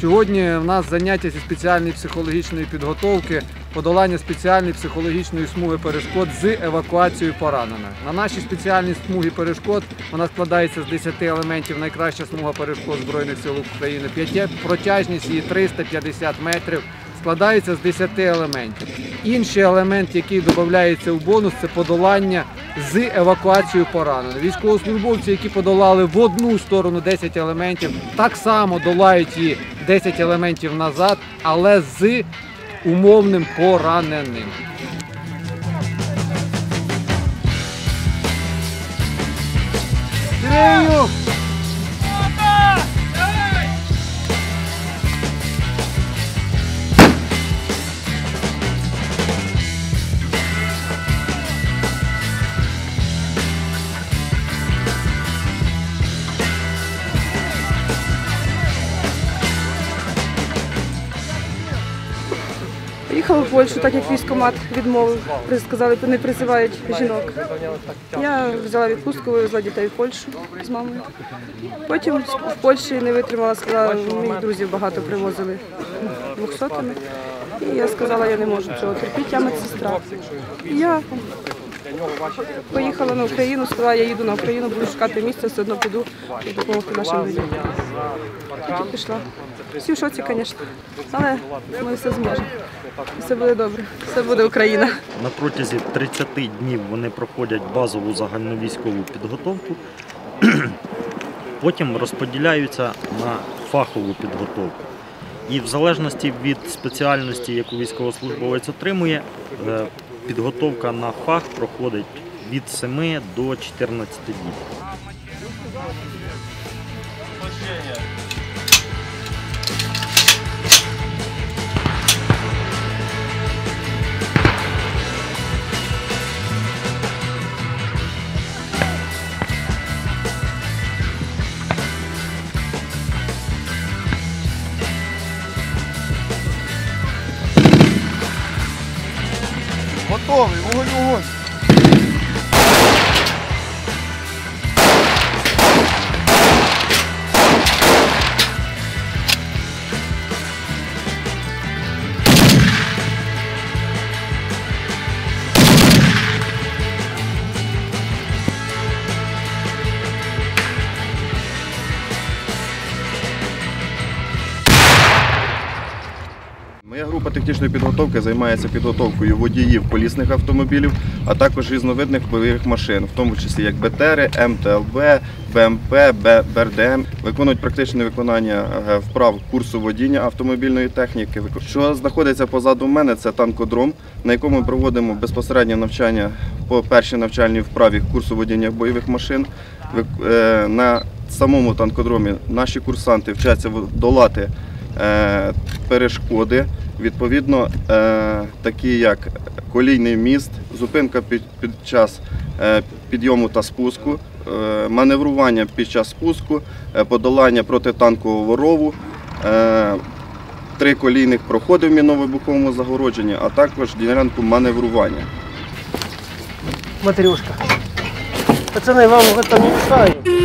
Сьогодні в нас заняття зі спеціальної психологічної підготовки, подолання спеціальної психологічної смуги перешкод з евакуацією поранених. На нашій спеціальній смугі перешкод вона складається з 10 елементів. Найкраща смуга перешкод Збройних сил України. Протяжність її 350 метрів. Складається з 10 елементів. Інший елемент, який додається в бонус, це подолання з евакуацією поранених. Військовослужбовці, які подолали в одну сторону 10 елементів, так само долають її 10 елементів назад, але з умовним пораненим. Поїхала в Польщу, так як військкомат відмовив. Сказали, не призивають жінок. Я взяла відпустку, вивезла дітей в Польщу з мамою. Потім в Польщі не витримала, сказала, моїх друзів багато привозили двохсотими. І я сказала, я не можу цього терпіти, я медсестра. Я поїхала на Україну, сказала, я їду на Україну, буду шукати місце, все одно піду допомогти нашим людям. Пішла. Всі в шоці, звісно, але ми все зможемо. Все буде добре, все буде Україна. На протязі 30 днів вони проходять базову загальновійськову підготовку, потім розподіляються на фахову підготовку. І в залежності від спеціальності, яку військовослужбовець отримує, е, підготовка на фах проходить від 7 до 14 днів. Tôm thì 户 Моя група технічної підготовки займається підготовкою водіїв колісних автомобілів, а також різновидних бойових машин, в тому числі як БТРи, МТЛБ, БМП, БРДМ. Виконують практичне виконання е, вправ курсу водіння автомобільної техніки. Що знаходиться позаду мене, це танкодром, на якому ми проводимо безпосередньо навчання по першій навчальній вправі курсу водіння бойових машин. Е, На самому танкодромі наші курсанти вчаться долати перешкоди, відповідно, е, такі як колійний міст, зупинка під, час е, підйому та спуску, е, маневрування під час спуску, е, подолання протитанкового рову, е, три колійних проходи в мінно-вибуховому загородженні, а також ділянку маневрування. Матрешка. Пацаны, вам в этом не мешает?